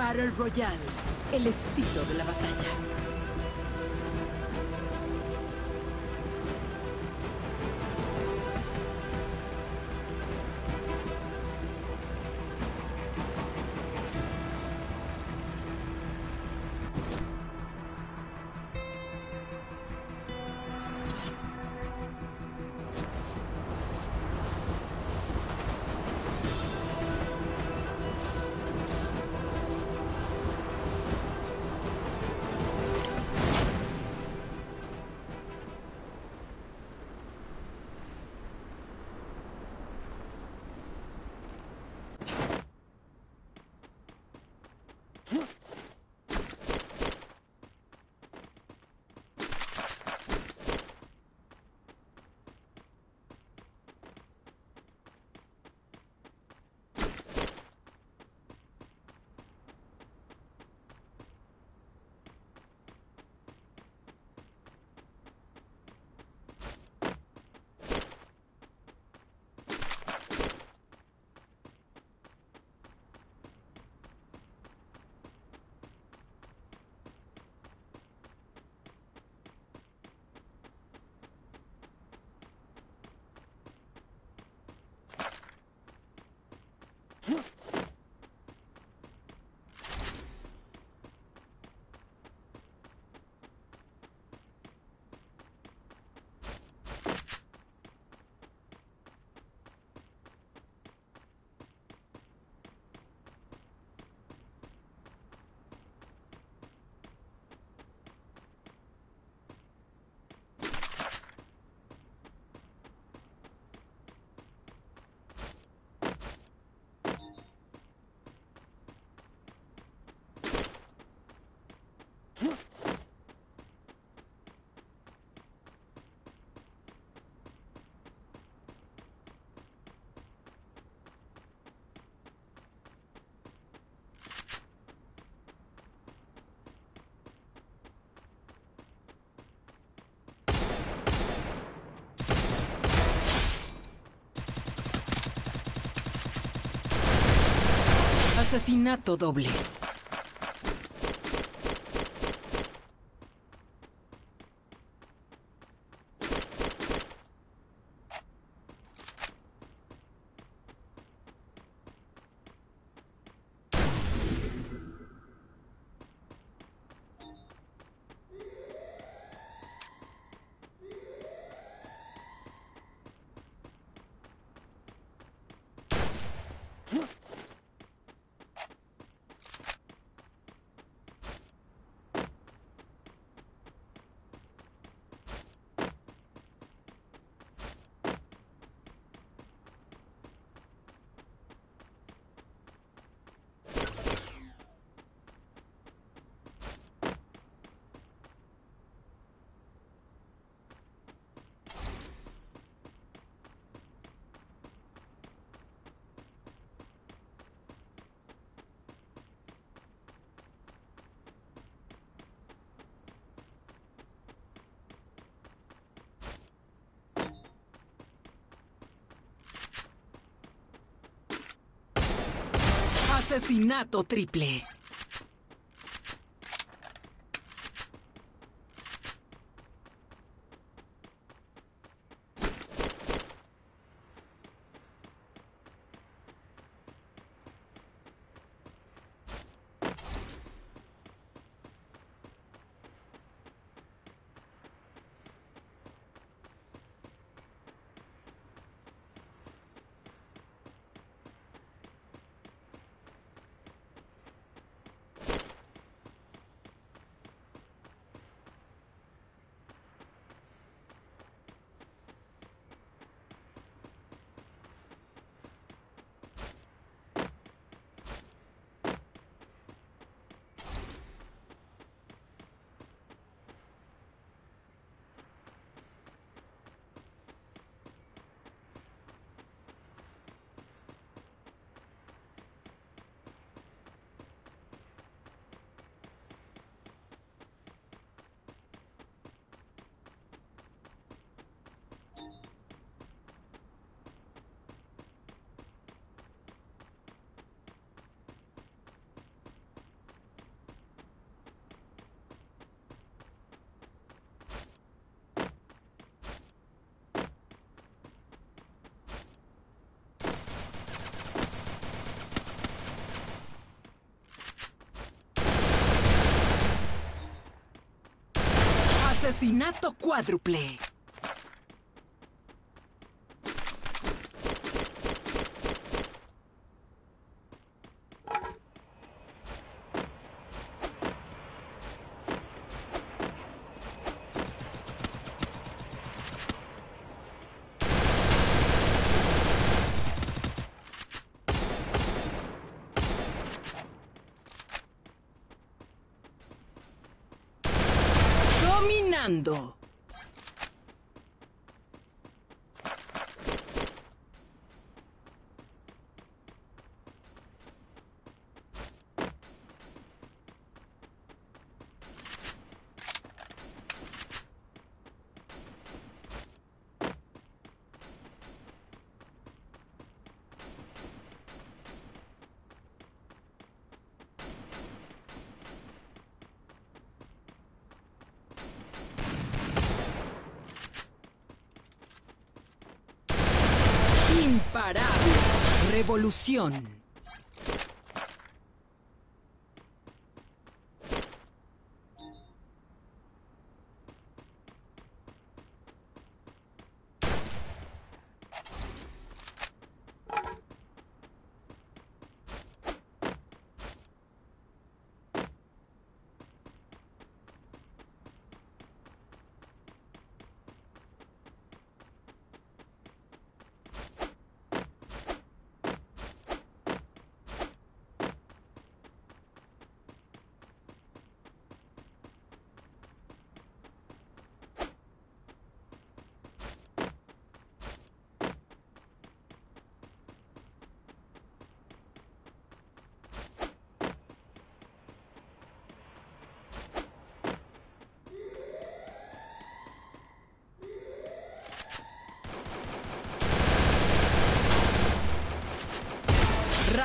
Battle Royale, el estilo de la batalla. Asesinato doble. Asesinato triple. Asesinato cuádruple. Dominando. Imparable. Revolución.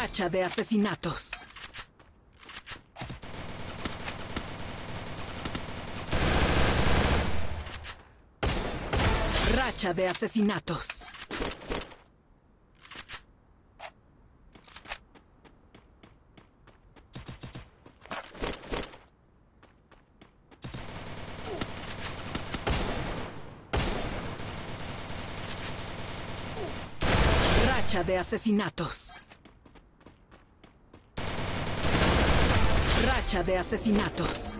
Racha de asesinatos. Racha de asesinatos. De asesinatos. De asesinatos.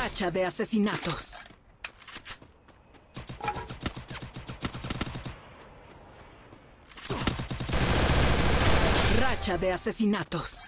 Racha de asesinatos. Racha de asesinatos.